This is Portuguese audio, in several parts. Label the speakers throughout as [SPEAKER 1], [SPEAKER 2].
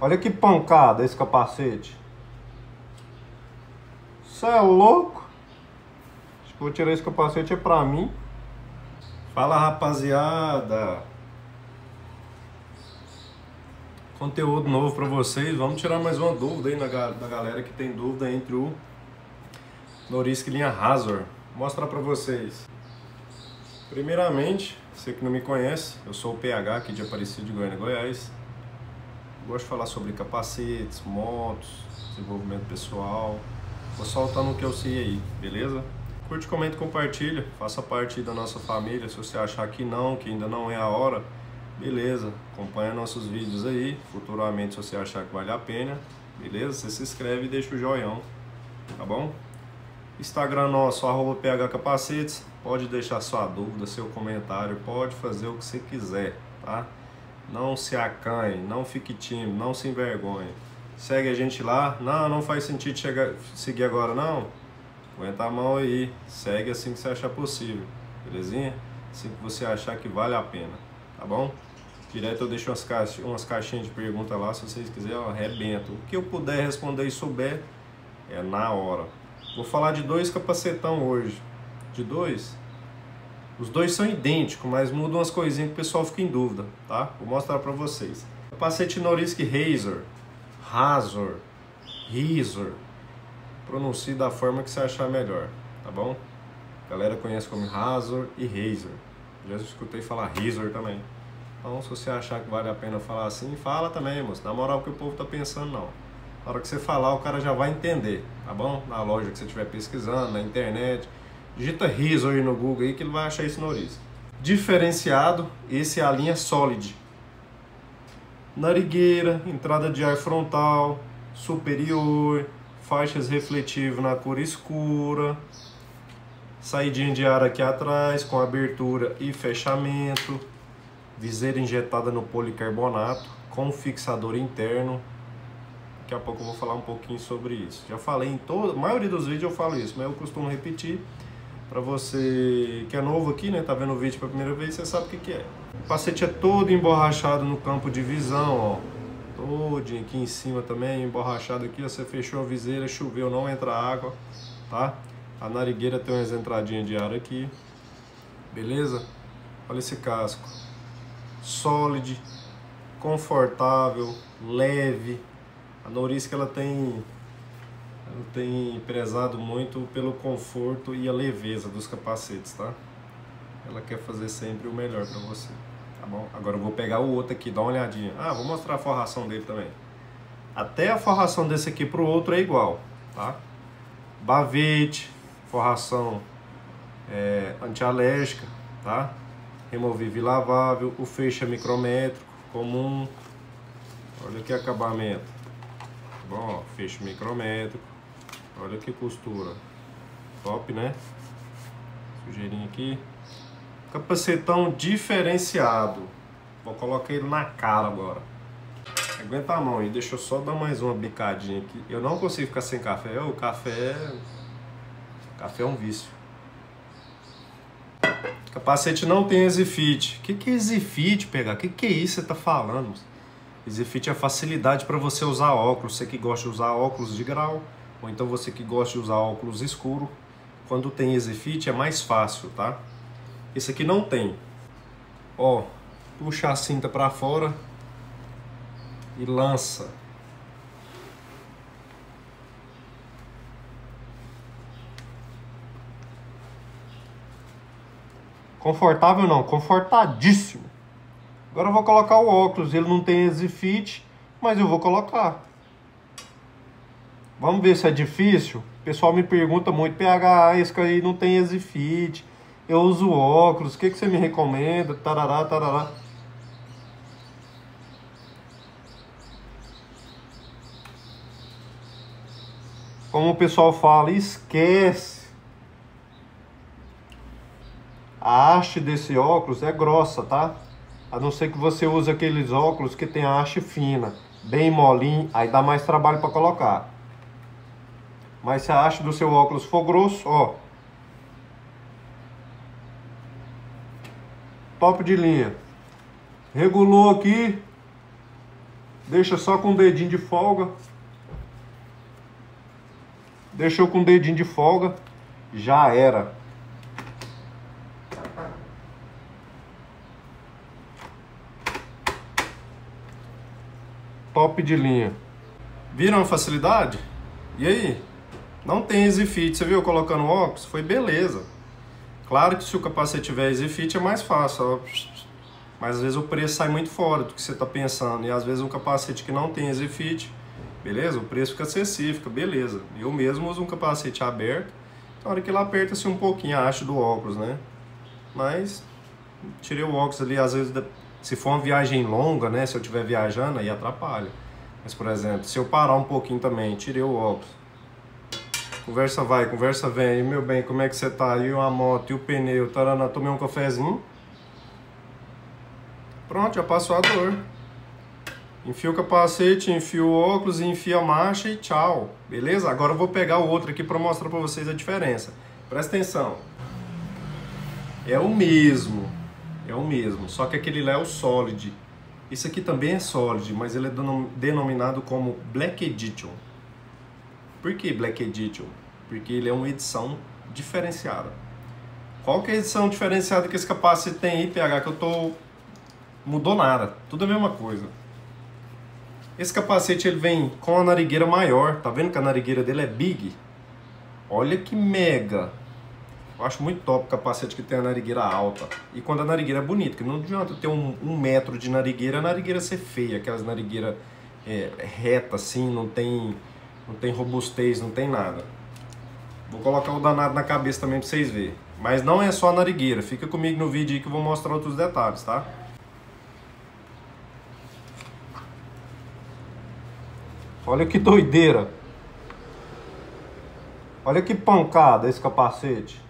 [SPEAKER 1] Olha que pancada esse capacete. Você é louco? Acho que vou tirar esse capacete é pra mim. Fala rapaziada. Conteúdo novo pra vocês. Vamos tirar mais uma dúvida aí na, da galera que tem dúvida entre o Norisque linha Razor. Vou mostrar pra vocês. Primeiramente, você que não me conhece, eu sou o PH aqui de Aparecido de Goiânia, Goiás. Gosto de falar sobre capacetes, motos, desenvolvimento pessoal. Vou soltando o que eu sei aí, beleza? Curte, comenta compartilha. Faça parte da nossa família. Se você achar que não, que ainda não é a hora, beleza. Acompanha nossos vídeos aí. Futuramente, se você achar que vale a pena, beleza? Você se inscreve e deixa o joinha, tá bom? Instagram nosso, arroba phcapacetes. Pode deixar sua dúvida, seu comentário, pode fazer o que você quiser, tá? Não se acanhe, não fique tímido, não se envergonhe. Segue a gente lá. Não, não faz sentido chegar, seguir agora não. Aguenta a mão aí. Segue assim que você achar possível. Belezinha? Assim que você achar que vale a pena. Tá bom? Direto eu deixo umas, caixa, umas caixinhas de pergunta lá. Se vocês quiserem, eu arrebento. O que eu puder responder e souber, é na hora. Vou falar de dois capacetão hoje. De dois? Os dois são idênticos, mas mudam umas coisinhas que o pessoal fica em dúvida, tá? Vou mostrar pra vocês. Capacete Norisque Razor. Razor. Razor. Pronuncie da forma que você achar melhor, tá bom? A galera conhece como Razor e Razor. Já escutei falar Razor também. Então, se você achar que vale a pena falar assim, fala também, moço. Na moral que o povo tá pensando, não. Na hora que você falar, o cara já vai entender, tá bom? Na loja que você estiver pesquisando, na internet. Digita Riso aí no Google aí que ele vai achar esse nariz. Diferenciado, esse é a linha Solid. Narigueira, entrada de ar frontal, superior, faixas refletivas na cor escura, saidinha de ar aqui atrás com abertura e fechamento, viseira injetada no policarbonato com fixador interno. Daqui a pouco eu vou falar um pouquinho sobre isso. Já falei em toda, maioria dos vídeos eu falo isso, mas eu costumo repetir para você que é novo aqui, né, tá vendo o vídeo pela primeira vez, você sabe o que, que é. O capacete é todo emborrachado no campo de visão, ó. Todinho aqui em cima também, emborrachado aqui, ó, você fechou a viseira, choveu, não entra água, tá? A narigueira tem umas entradinhas de ar aqui, beleza? Olha esse casco. Solid, confortável, leve. A Norisca ela tem tem prezado muito pelo conforto e a leveza dos capacetes, tá? Ela quer fazer sempre o melhor para você, tá bom? Agora eu vou pegar o outro aqui, dá uma olhadinha. Ah, vou mostrar a forração dele também. Até a forração desse aqui pro outro é igual, tá? Bavete, forração é, antialérgica, tá? Removível lavável, o feixe é micrométrico, comum. Olha que acabamento. Tá bom, fecho micrométrico. Olha que costura. Top, né? Sujeirinho aqui. Capacetão diferenciado. Vou colocar ele na cara agora. Aguenta a mão aí, deixa eu só dar mais uma bicadinha aqui. Eu não consigo ficar sem café. O café. Café é um vício. Capacete não tem exifite. O que, que é exifite, pegar? O que, que é isso que você tá falando? Exifite é facilidade para você usar óculos. Você que gosta de usar óculos de grau ou então você que gosta de usar óculos escuro, quando tem Exifit é mais fácil, tá? Esse aqui não tem. Ó, puxa a cinta para fora e lança. Confortável não, confortadíssimo. Agora eu vou colocar o óculos, ele não tem Exifit, mas eu vou colocar. Vamos ver se é difícil. O pessoal me pergunta muito, PH, esse aí não tem exifite. Eu uso óculos, o que, que você me recomenda? Tarará, tarará. Como o pessoal fala, esquece. A haste desse óculos é grossa, tá? A não ser que você use aqueles óculos que tem a haste fina, bem molinho, aí dá mais trabalho para colocar. Mas se a haste do seu óculos for grosso, ó. Top de linha. Regulou aqui. Deixa só com o dedinho de folga. Deixou com o dedinho de folga. Já era. Top de linha. Viram a facilidade? E aí? Não tem easy fit. Você viu colocando óculos? Foi beleza. Claro que se o capacete tiver easy fit é mais fácil. Ó. Mas às vezes o preço sai muito fora do que você está pensando. E às vezes um capacete que não tem easy fit, beleza? O preço fica acessível, fica beleza. Eu mesmo uso um capacete aberto. Na hora que ele aperta-se um pouquinho a haste do óculos, né? Mas tirei o óculos ali, às vezes, se for uma viagem longa, né? Se eu estiver viajando, aí atrapalha. Mas, por exemplo, se eu parar um pouquinho também, tirei o óculos. Conversa vai, conversa vem. E, meu bem, como é que você tá? E a moto, e o pneu, tarana, tomei um cafezinho. Pronto, já passou a dor. Enfia o capacete, enfia o óculos, enfia a marcha e tchau. Beleza? Agora eu vou pegar o outro aqui para mostrar para vocês a diferença. Presta atenção. É o mesmo. É o mesmo. Só que aquele lá é o Solid. Isso aqui também é Solid, mas ele é denominado como Black Edition. Por que Black Edition? Porque ele é uma edição diferenciada. Qual que é a edição diferenciada que esse capacete tem aí, PH, que eu tô... Mudou nada. Tudo a mesma coisa. Esse capacete ele vem com a narigueira maior, tá vendo que a narigueira dele é big? Olha que mega! Eu acho muito top o capacete que tem a narigueira alta. E quando a narigueira é bonita, que não adianta ter um, um metro de narigueira, a narigueira ser feia, aquelas narigueiras é, reta assim, não tem, não tem robustez, não tem nada. Vou colocar o danado na cabeça também pra vocês verem. Mas não é só a narigueira, fica comigo no vídeo aí que eu vou mostrar outros detalhes, tá? Olha que doideira. Olha que pancada esse capacete.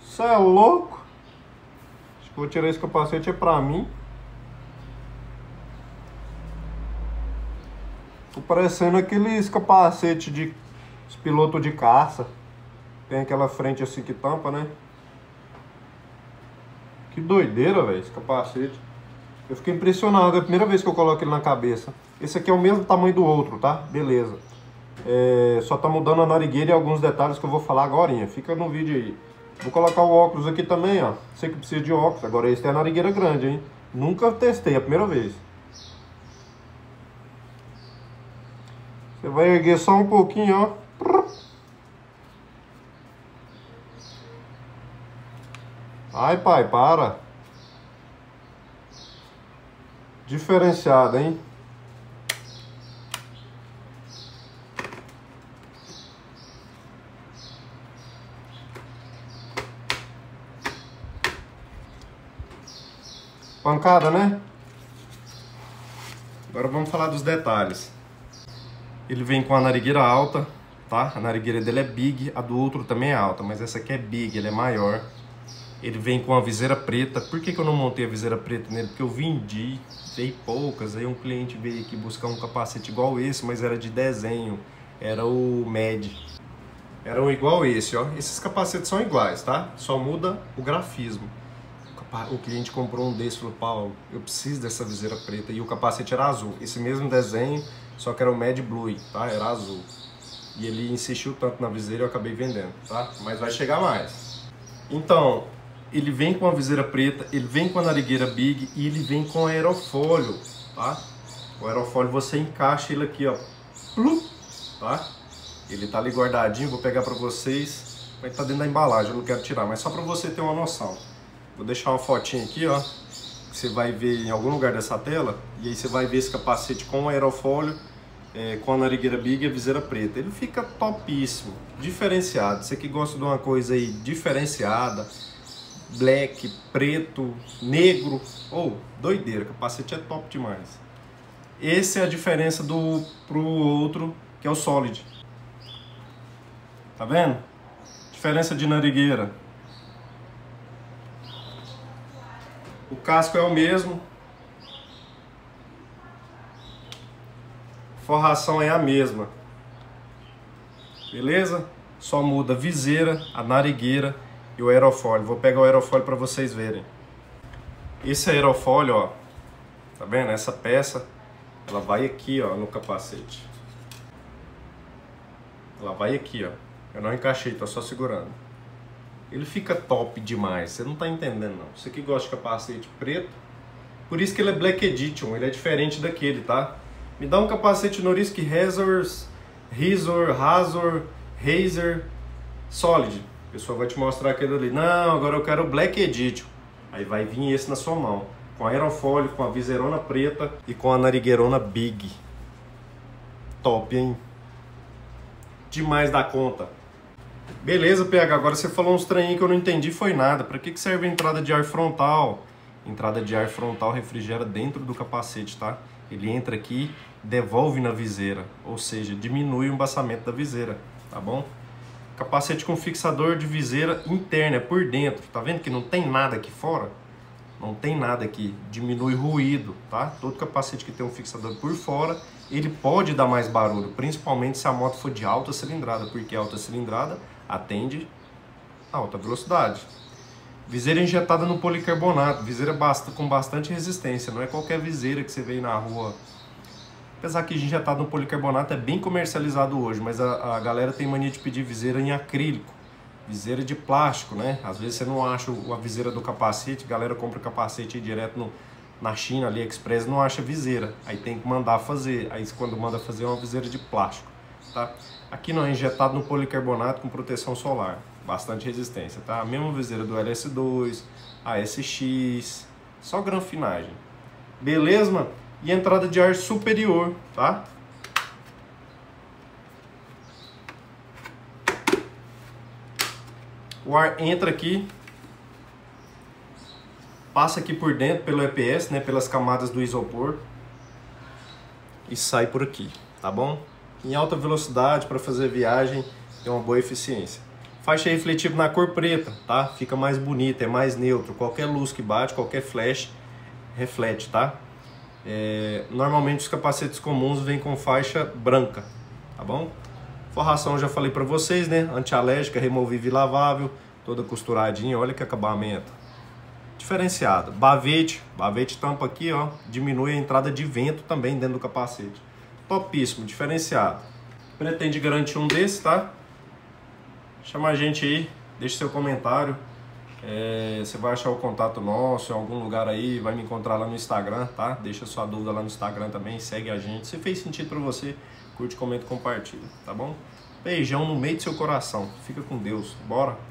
[SPEAKER 1] Você é louco? Acho que vou tirar esse capacete é pra mim. Tô parecendo aqueles capacete de piloto de caça. Tem aquela frente assim que tampa, né? Que doideira, velho, esse capacete. Eu fiquei impressionado, é a primeira vez que eu coloco ele na cabeça. Esse aqui é o mesmo tamanho do outro, tá? Beleza. É, só tá mudando a narigueira e alguns detalhes que eu vou falar agora. Fica no vídeo aí. Vou colocar o óculos aqui também, ó. Sei que precisa de óculos. Agora esse tem a narigueira grande, hein? Nunca testei, é a primeira vez. Você vai erguer só um pouquinho, ó. Ai, pai, para. Diferenciada, hein? Pancada, né? Agora vamos falar dos detalhes. Ele vem com a narigueira alta, tá? A narigueira dele é big, a do outro também é alta, mas essa aqui é big, ele é maior. Ele vem com a viseira preta. Por que, que eu não montei a viseira preta nele? Porque eu vendi, dei poucas. Aí um cliente veio aqui buscar um capacete igual esse, mas era de desenho. Era o MED. Era igual esse, ó. Esses capacetes são iguais, tá? Só muda o grafismo. O cliente comprou um desse e falou, Paulo, eu preciso dessa viseira preta. E o capacete era azul. Esse mesmo desenho, só que era o MED Blue, tá? Era azul. E ele insistiu tanto na viseira, eu acabei vendendo, tá? Mas vai chegar mais. Então, ele vem com a viseira preta, ele vem com a narigueira big e ele vem com aerofólio, tá? O aerofólio você encaixa ele aqui, ó, Plum, tá? Ele tá ali guardadinho, vou pegar pra vocês, vai estar tá dentro da embalagem, eu não quero tirar, mas só pra você ter uma noção. Vou deixar uma fotinha aqui, ó, você vai ver em algum lugar dessa tela, e aí você vai ver esse capacete com aerofólio, é, com a narigueira big e a viseira preta. Ele fica topíssimo, diferenciado. Você que gosta de uma coisa aí diferenciada, black, preto, negro. Ou, oh, doideira, capacete é top demais. Essa é a diferença do pro outro, que é o Solid. Tá vendo? Diferença de narigueira. O casco é o mesmo. Forração é a mesma. Beleza? Só muda a viseira, a narigueira e o aerofólio. Vou pegar o aerofólio para vocês verem. Esse aerofólio, ó, Tá vendo? Essa peça, ela vai aqui, ó, no capacete. Ela vai aqui, ó. Eu não encaixei, tô só segurando. Ele fica top demais, você não tá entendendo não. Você que gosta de capacete preto, por isso que ele é Black Edition, ele é diferente daquele, tá? Me dá um capacete Norisk Razor, Razor, Razor, Razer Solid. A pessoa vai te mostrar aquele ali. Não, agora eu quero o Black Edition. Aí vai vir esse na sua mão. Com aerofólio, com a viseirona preta e com a narigueirona Big. Top, hein? Demais da conta. Beleza, PH. Agora você falou uns trem que eu não entendi foi nada. Para que, que serve a entrada de ar frontal? Entrada de ar frontal refrigera dentro do capacete, tá? Ele entra aqui, devolve na viseira, ou seja, diminui o embaçamento da viseira, tá bom? Capacete com fixador de viseira interna, é por dentro. Tá vendo que não tem nada aqui fora? Não tem nada aqui. Diminui ruído, tá? Todo capacete que tem um fixador por fora, ele pode dar mais barulho, principalmente se a moto for de alta cilindrada, porque alta cilindrada atende alta velocidade. Viseira injetada no policarbonato, viseira basta, com bastante resistência, não é qualquer viseira que você vê na rua Apesar que injetado no policarbonato é bem comercializado hoje, mas a, a galera tem mania de pedir viseira em acrílico, viseira de plástico, né? Às vezes você não acha a viseira do capacete, a galera compra o capacete direto no, na China, AliExpress, não acha viseira. Aí tem que mandar fazer. Aí quando manda fazer é uma viseira de plástico, tá? Aqui não, é injetado no policarbonato com proteção solar, bastante resistência, tá? A mesma viseira do LS2, ASX, só granfinagem. Beleza, mano? e entrada de ar superior, tá? O ar entra aqui, passa aqui por dentro pelo EPS, né, pelas camadas do isopor e sai por aqui, tá bom? Em alta velocidade para fazer viagem tem uma boa eficiência. Faixa refletiva na cor preta, tá? Fica mais bonita, é mais neutro. Qualquer luz que bate, qualquer flash reflete, tá? É, normalmente os capacetes comuns vêm com faixa branca, tá bom? Forração já falei para vocês, né? Antialérgica, removível e lavável, toda costuradinha, olha que acabamento. Diferenciado. Bavete, bavete tampa aqui, ó, diminui a entrada de vento também dentro do capacete. Topíssimo, diferenciado. Pretende garantir um desse, tá? Chama a gente aí, deixe seu comentário. É, você vai achar o contato nosso em algum lugar aí, vai me encontrar lá no Instagram, tá? Deixa sua dúvida lá no Instagram também, segue a gente. Se fez sentido para você, curte, comenta, compartilha, tá bom? Beijão no meio do seu coração. Fica com Deus. Bora!